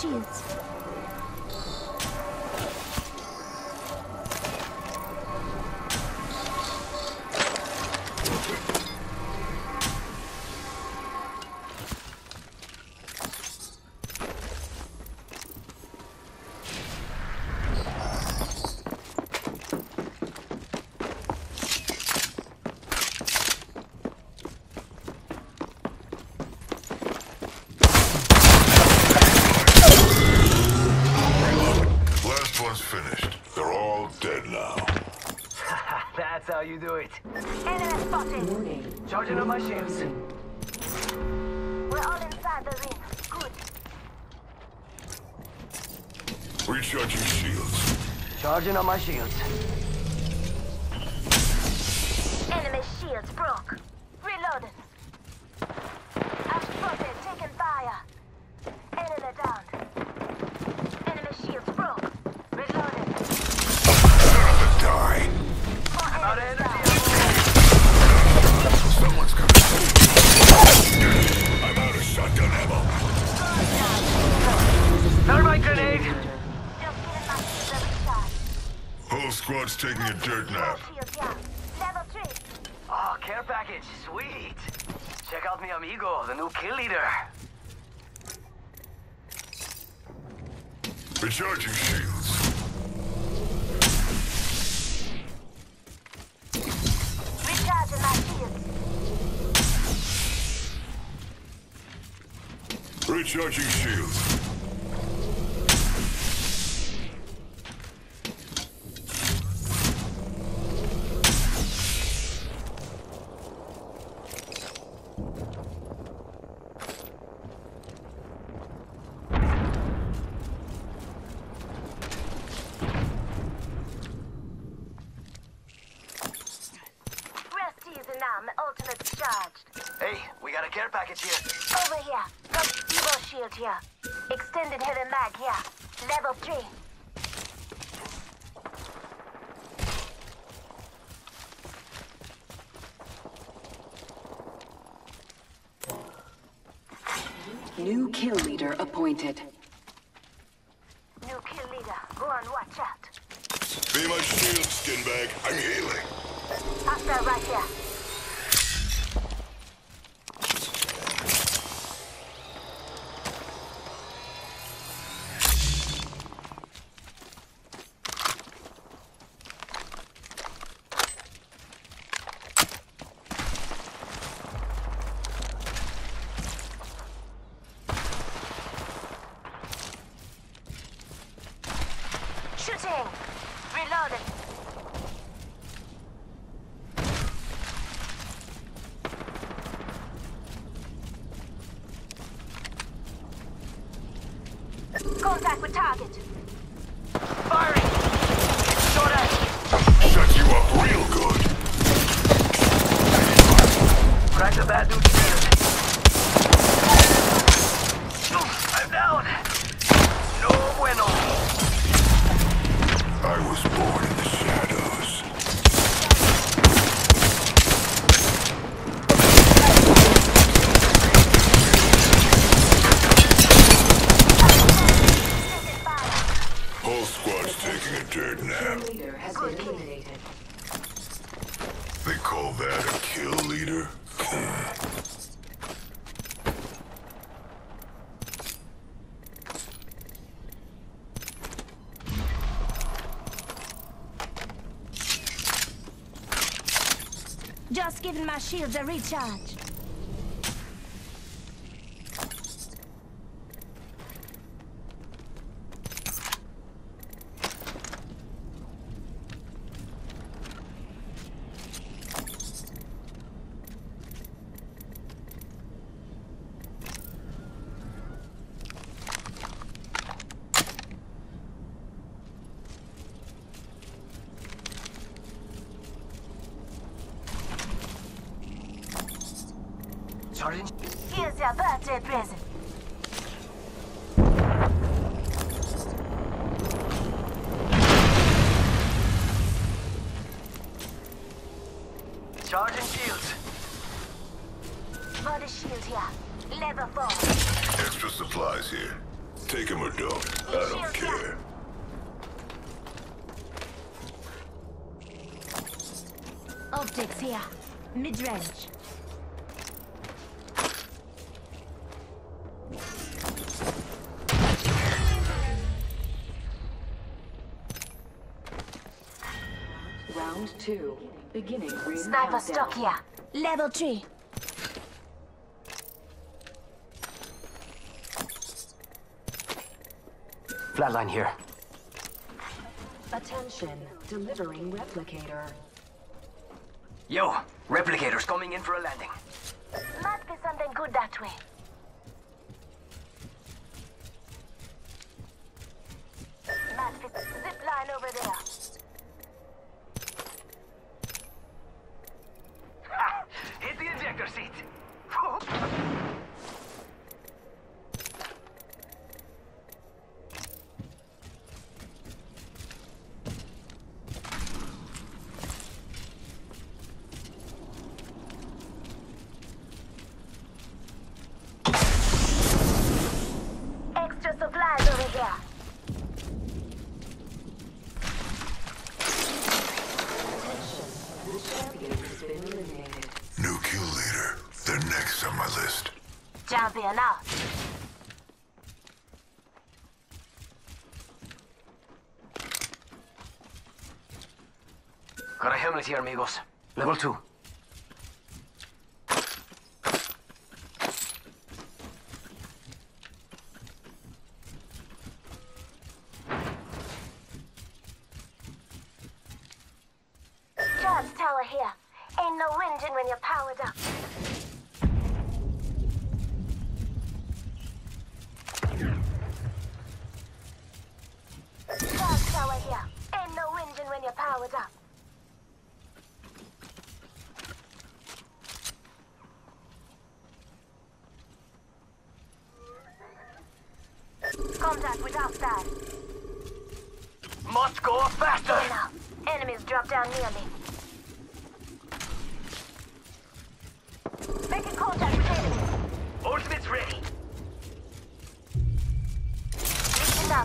shields. How you do it. Enemy spotted. Charging up my shields. We're all inside the ring. Good. Recharging shields. Charging up my shields. Enemy shields broke. Care package. Sweet. Check out mi amigo, the new kill leader. Recharging shields. Recharging my shields. Recharging shields. Rest easy now. My ultimate's charged. Hey, we got a care package here. Over here. Got Evo shield here. Extended heavy mag here. Level 3. New kill leader appointed. New kill leader. Go on, watch out. Be my shield, skinbag. I'm healing. Hostile right here. Shooting! Reloading! Contact with target. Firing. Short edge. Shut you up real good. Crack the bad dude's shield. I'm down. No bueno. I was born in the shadows. Taking fire. Whole squad's taking a dirt nap. Leader has been eliminated. They call that a kill leader? Just giving my shields are recharge. Sergeant? Here's your birthday present. Charging shields. Body shield here. Level four. Extra supplies here. Take them or don't. I don't care. Optics here. Mid-range. Beginning Sniper stock here. Level 3. Flatline here. Attention, delivering replicator. Yo, replicator's coming in for a landing. Must be something good that way. Must be zip line over there. Champion up. Corregiones here, amigos. Level 2.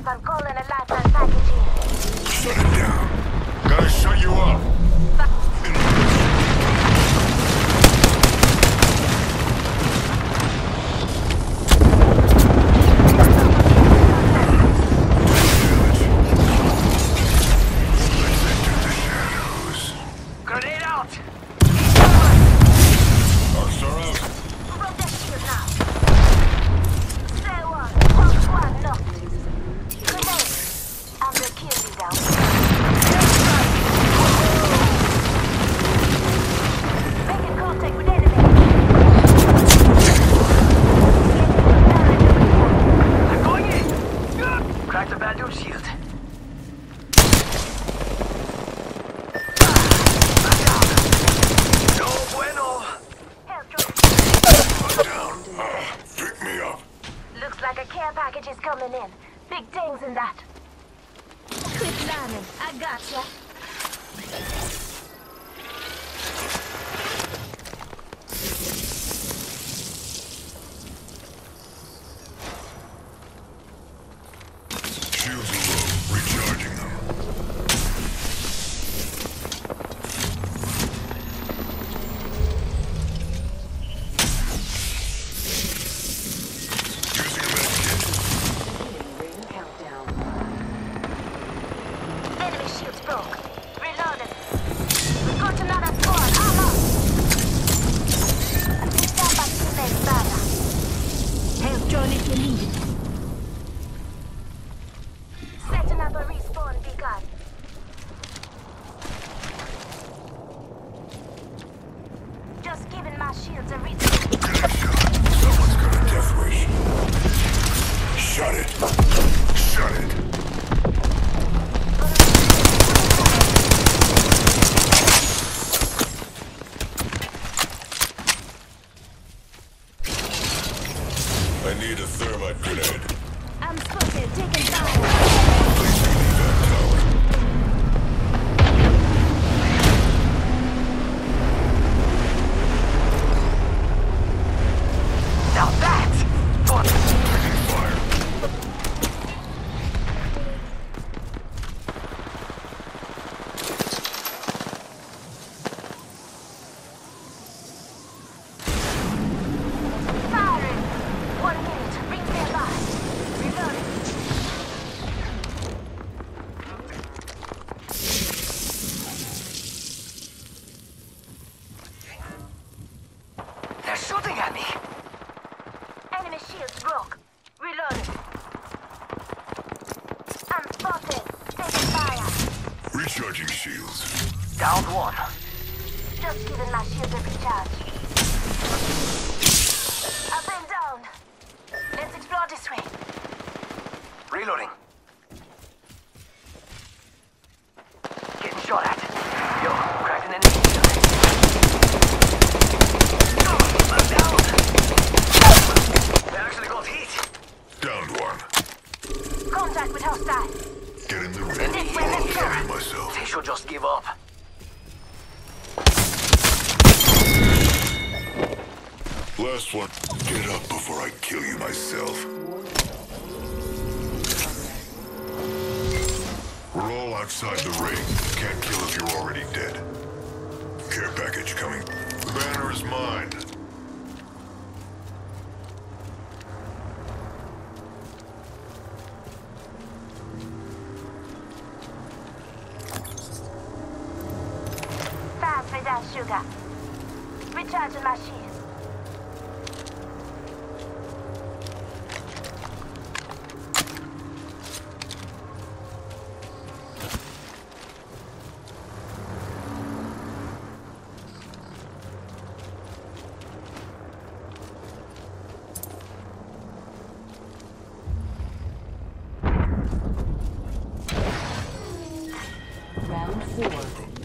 I'm calling a lifetime package here. Shut it down. Gotta shut you up. Grenade out! in. Big things in that. Quick learning. I gotcha. Johnny, if you need it. need a thermite grenade. I'm spotted, taking fire. Down one. Just giving my shield a recharge. I've been down. Let's explore this way. Reloading. Getting shot at. Yo, cracked an enemy. Oh, I'm down. They actually got heat. Downed one. Contact with hostile. Get in the ring. This way, let's go. Myself. They should just give up. Last one. Get up before I kill you myself. We're all outside the ring. Can't kill if you're already dead. Care package coming. The banner is mine. Fast without sugar. Recharging my shield. Round four.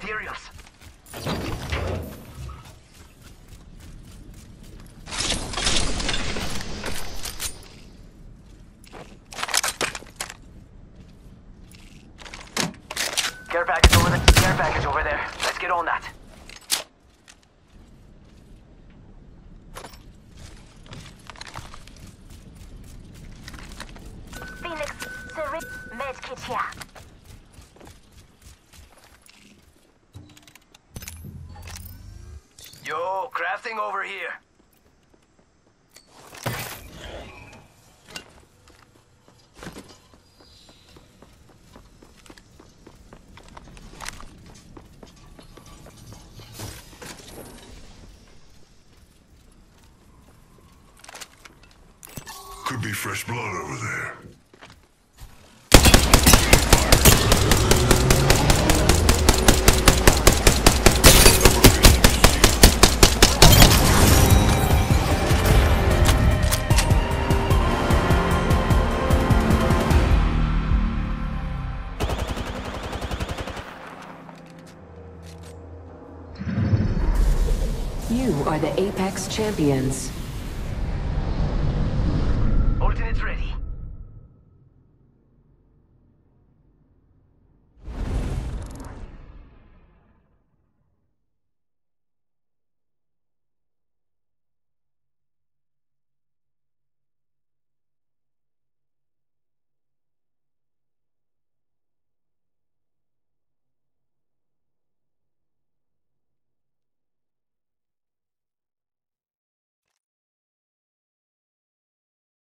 Materials. Care package over there. Care package over there. Let's get on that. Phoenix, syringe, medkit here. Yo, crafting over here. Could be fresh blood Champions.